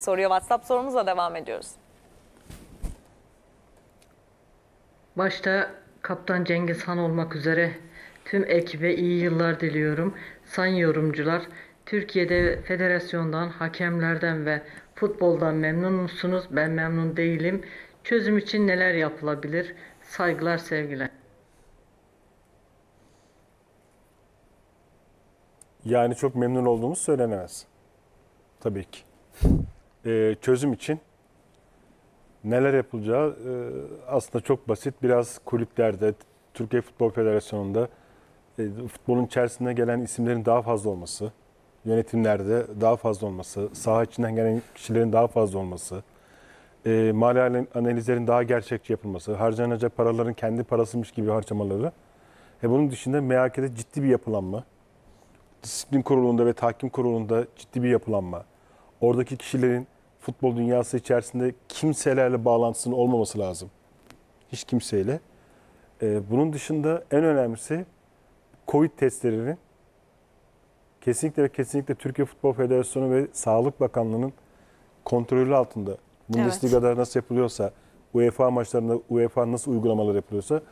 soruyor. WhatsApp sorumuzla devam ediyoruz. Başta Kaptan Cengiz Han olmak üzere tüm ekibe iyi yıllar diliyorum. Sayın yorumcular, Türkiye'de federasyondan, hakemlerden ve futboldan memnun musunuz? Ben memnun değilim. Çözüm için neler yapılabilir? Saygılar, sevgiler. Yani çok memnun olduğumuz söylenemez. Tabii ki. Ee, çözüm için neler yapılacağı e, aslında çok basit. Biraz kulüplerde, Türkiye Futbol Federasyonu'nda e, futbolun içerisinde gelen isimlerin daha fazla olması, yönetimlerde daha fazla olması, saha içinden gelen kişilerin daha fazla olması, e, mali anal- analizlerin daha gerçekçi yapılması, harcanacak paraların kendi parasıymış gibi harcamaları. E bunun dışında MHK'de ciddi bir yapılanma disiplin kurulunda ve tahkim kurulunda ciddi bir yapılanma. Oradaki kişilerin futbol dünyası içerisinde kimselerle bağlantısının olmaması lazım. Hiç kimseyle. Ee, bunun dışında en önemlisi Covid testlerinin kesinlikle ve kesinlikle Türkiye Futbol Federasyonu ve Sağlık Bakanlığı'nın kontrolü altında. Bundesliga'da nasıl yapılıyorsa, UEFA maçlarında UEFA nasıl uygulamalar yapılıyorsa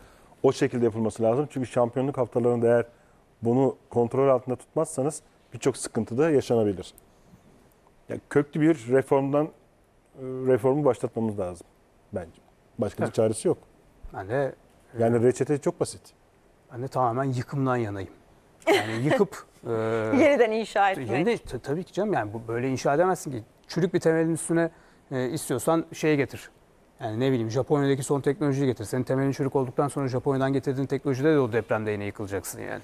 o şekilde yapılması lazım. Çünkü şampiyonluk haftalarında eğer bunu kontrol altında tutmazsanız birçok sıkıntı da yaşanabilir. Yani köklü bir reformdan e, reformu başlatmamız lazım bence. Başka bir çaresi yok. Ben de Yani reçete çok basit. ben de tamamen yıkımdan yanayım. Yani yıkıp e, Yeniden inşa etmek. yeni de t- tabii ki canım yani bu böyle inşa edemezsin ki. Çürük bir temelin üstüne e, istiyorsan şey getir. Yani ne bileyim Japonya'daki son teknolojiyi getir. Senin temelin çürük olduktan sonra Japonya'dan getirdiğin teknolojide de o depremde yine yıkılacaksın yani.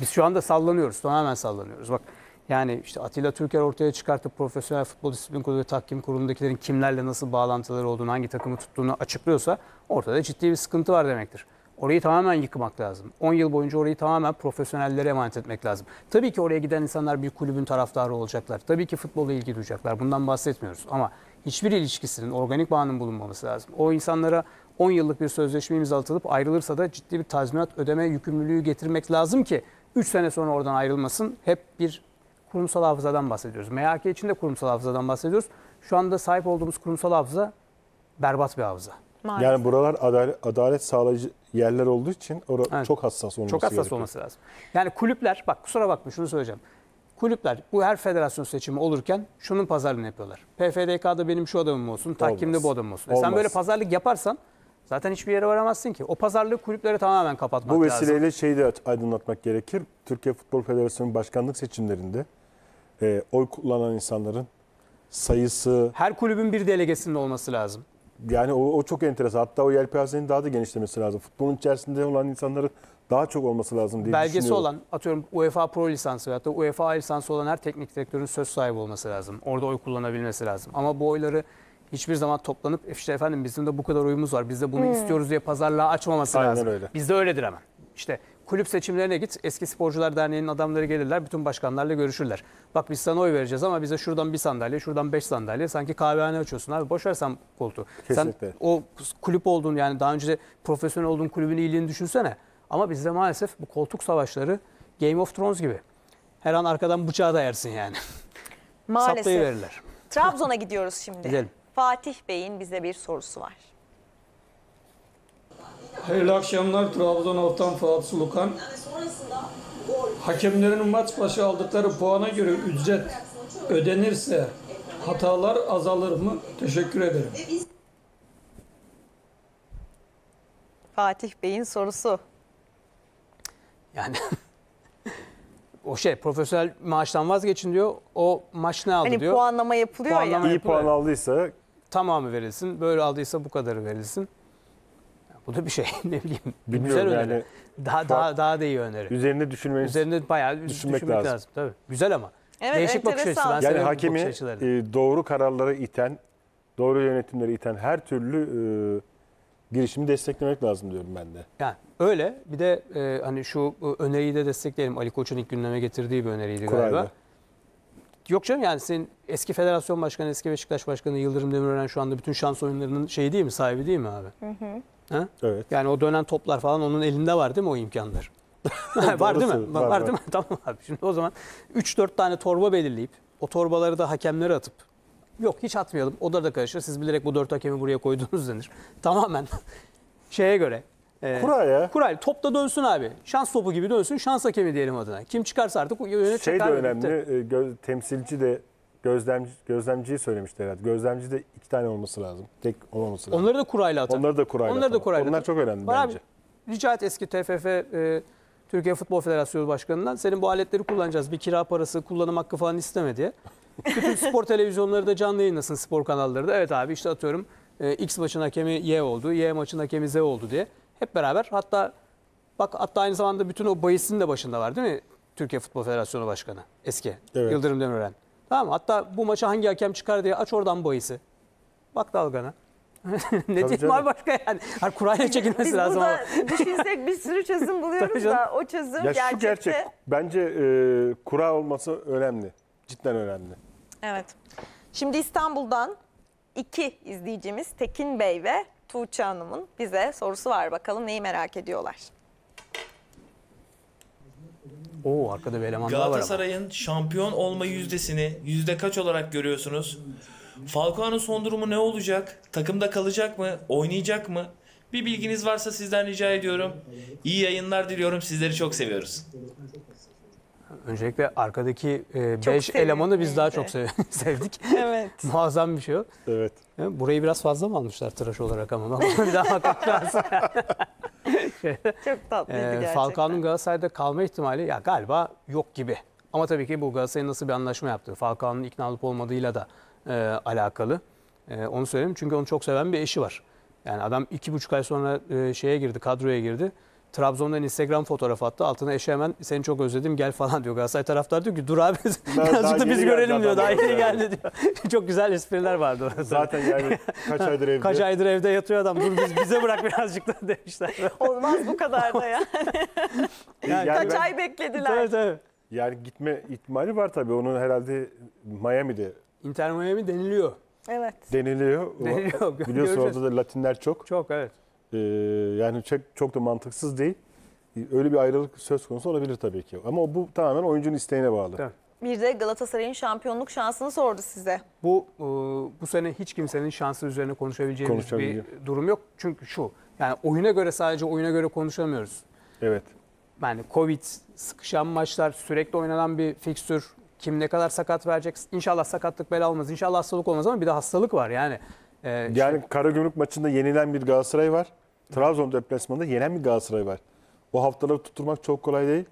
Biz şu anda sallanıyoruz. Tamamen sallanıyoruz. Bak yani işte Atilla Türker ortaya çıkartıp Profesyonel Futbol Disiplin Kurulu ve Tahkim Kurulu'ndakilerin kimlerle nasıl bağlantıları olduğunu, hangi takımı tuttuğunu açıklıyorsa ortada ciddi bir sıkıntı var demektir. Orayı tamamen yıkmak lazım. 10 yıl boyunca orayı tamamen profesyonellere emanet etmek lazım. Tabii ki oraya giden insanlar bir kulübün taraftarı olacaklar. Tabii ki futbola ilgi duyacaklar. Bundan bahsetmiyoruz. Ama hiçbir ilişkisinin, organik bağının bulunmaması lazım. O insanlara 10 yıllık bir sözleşme imzalatılıp ayrılırsa da ciddi bir tazminat ödeme yükümlülüğü getirmek lazım ki 3 sene sonra oradan ayrılmasın. Hep bir kurumsal hafızadan bahsediyoruz. MHK için de kurumsal hafızadan bahsediyoruz. Şu anda sahip olduğumuz kurumsal hafıza berbat bir hafıza. Maalesef. Yani buralar adalet, adalet sağlayıcı yerler olduğu için orada Evet. çok hassas olması Çok hassas gerekiyor. olması lazım. Yani kulüpler, bak kusura bakma şunu söyleyeceğim. Kulüpler bu her federasyon seçimi olurken şunun pazarlığını yapıyorlar. PFDK'da benim şu adamım olsun, tahkimde Olmaz. bu adamım olsun. E sen böyle pazarlık yaparsan zaten hiçbir yere varamazsın ki. O pazarlığı kulüplere tamamen kapatmak Bu lazım. vesileyle şeyi de aydınlatmak gerekir. Türkiye Futbol Federasyonu başkanlık seçimlerinde e, oy kullanan insanların sayısı Her kulübün bir delegesinin olması lazım. yani o, o çok enteresan. Hatta o yelpazenin daha da genişlemesi lazım. Futbolun içerisinde olan insanların daha çok olması lazım diye Belgesi düşünüyorum. olan atıyorum UEFA Pro lisansı veyahut da UEFA A lisansı olan her teknik direktörün söz sahibi olması lazım. Orada oy kullanabilmesi lazım. Ama bu oyları hiçbir zaman toplanıp "E işte efendim bizim de bu kadar oyumuz var. Biz de bunu istiyoruz diye pazarlığa açmaması Aynen lazım. öyle. Bizde öyledir hemen. İşte kulüp seçimlerine git. Eski Sporcular Derneği'nin adamları gelirler. Bütün başkanlarla görüşürler. Bak biz sana oy vereceğiz ama bize şuradan bir sandalye, şuradan beş sandalye. Sanki kahvehane açıyorsun abi. Boş ver sen koltuğu. Kesinlikle. Sen o kulüp olduğun yani daha önce de profesyonel olduğun kulübün iyiliğini düşünsene. Ama bizde maalesef bu koltuk savaşları Game of Thrones gibi. Her an arkadan bıçağı da yersin yani. Maalesef. Saplayıverirler. Trabzon'a gidiyoruz şimdi. Gidelim. Fatih Bey'in bize bir sorusu var. Hayırlı akşamlar Trabzon Altan Fuat Sulukan. Hakemlerin maç başı aldıkları puana göre ücret ödenirse hatalar azalır mı? Teşekkür ederim. Fatih Bey'in sorusu. Yani o şey profesyonel maaştan vazgeçin diyor. O maç ne aldı Hani diyor. puanlama yapılıyor Puanlama ya. İyi puan aldıysa Tamamı verilsin. Böyle aldıysa bu kadarı verilsin. Bu da bir şey ne bileyim. Bilmiyorum Güzel yani. öneri. Daha daha daha da iyi öneri. üzerine düşünmeniz Üzerinde bayağı Düşünmek düşünmek, lazım. lazım. Tabii. Güzel ama. Evet, Değişik bakış açısı. Ben Yani hakemi bakış e, doğru kararlara iten, doğru yönetimleri iten her türlü e, girişimi desteklemek lazım diyorum ben de. Yani öyle. Bir de e, hani şu öneriyi de destekleyelim. Ali Koç'un ilk gündeme getirdiği bir öneriydi Kurayla. galiba. Yok canım yani senin eski federasyon başkanı, eski Beşiktaş başkanı Yıldırım Demirören şu anda bütün şans oyunlarının şeyi değil mi? Sahibi değil mi abi? Ha? Evet. Yani o dönen toplar falan onun elinde var değil mi o imkanlar? var değil mi? Var, var, değil mi? Tamam abi. Şimdi o zaman 3-4 tane torba belirleyip o torbaları da hakemlere atıp yok hiç atmayalım. O da da karışır. Siz bilerek bu dört hakemi buraya koydunuz denir. Tamamen şeye göre. e, Kura ya. Kura topta dönsün abi. Şans topu gibi dönsün. Şans hakemi diyelim adına. Kim çıkarsa artık yöne Şey de çeker. önemli. bitti. e, temsilci de gözlemci gözlemciyi söylemişti herhalde. Gözlemci de iki tane olması lazım. Tek olmaması lazım. Onları da kurayla atar. Onları da kurayla Onları da atalım. kurayla Onlar atar. çok önemli Var bence. Abi, rica et eski TFF e, Türkiye Futbol Federasyonu Başkanı'ndan senin bu aletleri kullanacağız. Bir kira parası, kullanım hakkı falan isteme diye. Bütün spor televizyonları da canlı yayınlasın spor kanalları da. Evet abi işte atıyorum e, X maçın hakemi Y oldu, Y maçın hakemi Z oldu diye. Hep beraber hatta bak hatta aynı zamanda bütün o bahisin de başında var değil mi? Türkiye Futbol Federasyonu Başkanı eski Evet. Yıldırım Demirören. Tamam mı? Hatta bu maça hangi hakem çıkar diye aç oradan bahisi. Bak dalgana. ne diyeyim abi başka yani. Hani kurayla çekilmesi Biz lazım ama. burada düşünsek bir sürü çözüm buluyoruz da o çözüm Ya gerçekte. şu gerçek. Bence e, kura olması önemli. Cidden önemli. Evet. Şimdi İstanbul'dan iki izleyicimiz Tekin Bey ve Tuğçe Hanım'ın bize sorusu var. Bakalım neyi merak ediyorlar. Oo arkada bir eleman daha var ama. Galatasaray'ın şampiyon olma yüzdesini yüzde kaç olarak görüyorsunuz? Falcao'nun son durumu ne olacak? Takımda kalacak mı? Oynayacak mı? Bir bilginiz varsa sizden rica ediyorum. İyi yayınlar diliyorum. Sizleri çok seviyoruz. Öncelikle arkadaki Çok 5 elemanı biz daha çok sev- sevdik. Evet. Muazzam bir şey o. Evet. Burayı biraz fazla mı almışlar tıraş olarak ama? Bir daha bakmak lazım. Çok tatlıydı Ee, gerçekten. Falcao'nun Galatasaray'da kalma ihtimali ya galiba yok gibi. Ama tabii ki bu Galatasaray'ın nasıl bir anlaşma yaptığı, Falcao'nun ikna olup olmadığıyla da e, alakalı. E, onu söyleyeyim çünkü onu çok seven bir eşi var. Yani adam iki buçuk ay sonra e, şeye girdi, kadroya girdi. Trabzon'dan Instagram fotoğrafı attı. Altına eşi hemen seni çok özledim gel falan diyor. Galatasaray taraftar diyor ki dur abi birazcık da biz görelim diyor. Daha yeni geldi diyor. çok güzel espriler vardı orada. Zaten yani kaç aydır evde. Kaç aydır evde yatıyor adam. Dur biz, bize bırak birazcık da demişler. Olmaz bu kadar da ya. Yani Kaç ben- ay beklediler. tabii tabii. Yani gitme ihtimali var tabii. Onun herhalde Miami'de Inter Miami deniliyor. Evet. deniliyor. Deniliyor, Biliyorsun göreceğiz. orada da Latinler çok. Çok evet. Ee, yani çok, çok da mantıksız değil. Öyle bir ayrılık söz konusu olabilir tabii ki. Ama o bu tamamen oyuncunun isteğine bağlı. Tabii. Bir de Galatasaray'ın şampiyonluk şansını sordu size. Bu e, bu sene hiç kimsenin şansı üzerine konuşabileceğimiz bir durum yok. Çünkü şu yani oyuna göre sadece oyuna göre konuşamıyoruz. Evet. Yani Covid, sıkışan maçlar, sürekli oynanan bir fikstür, kim ne kadar sakat verecek. İnşallah sakatlık bela olmaz, inşallah hastalık olmaz ama bir de hastalık var yani. E, Yani Karagümrük maçında yenilen bir Galatasaray var. Trabzon deplasmanında yenen bir Galatasaray var. O haftaları tutturmak çok kolay değil.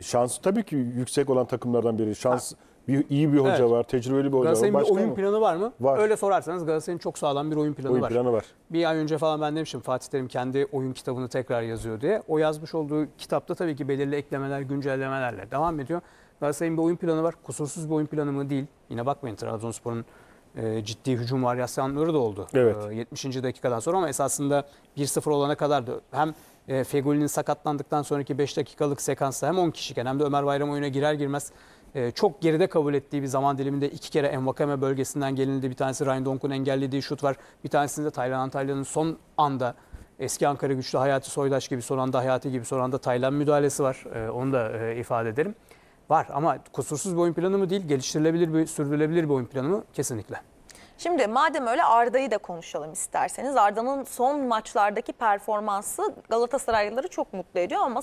Şansı tabii ki yüksek olan takımlardan biri. Şans bir iyi bir hoca Evet. var, tecrübeli bir hoca var. Galatasaray'ın bir oyun mı? planı var mı? Var. Öyle sorarsanız Galatasaray'ın çok sağlam bir oyun planı Oyun var. planı var. Bir ay önce falan ben demiştim Fatih Terim kendi oyun kitabını tekrar yazıyor diye. O yazmış olduğu kitapta tabii ki belirli eklemeler, güncellemelerle devam ediyor. Galatasaray'ın bir oyun planı var. Kusursuz bir oyun planı mı değil. Yine bakmayın Trabzonspor'un e, ciddi hücum varyasyanları da oldu. Evet. E, 70. dakikadan sonra ama esasında 1-0 olana kadar da hem e, Fegoli'nin sakatlandıktan sonraki 5 dakikalık sekansta hem 10 kişiken hem de Ömer Bayram oyuna girer girmez e, çok geride kabul ettiği bir zaman diliminde iki kere Envakame bölgesinden gelindi. Bir tanesi Ryan Donk'un engellediği şut var. Bir tanesinde Taylan Antalya'nın son anda eski Ankara güçlü Hayati Soydaş gibi son anda Hayati gibi son anda Taylan müdahalesi var. E, onu da e, ifade ederim. Var ama kusursuz bir oyun planı mı değil, geliştirilebilir bir, sürdürülebilir bir oyun planı mı? Kesinlikle. Şimdi madem öyle Arda'yı da konuşalım isterseniz. Arda'nın son maçlardaki performansı Galatasaraylıları çok mutlu ediyor ama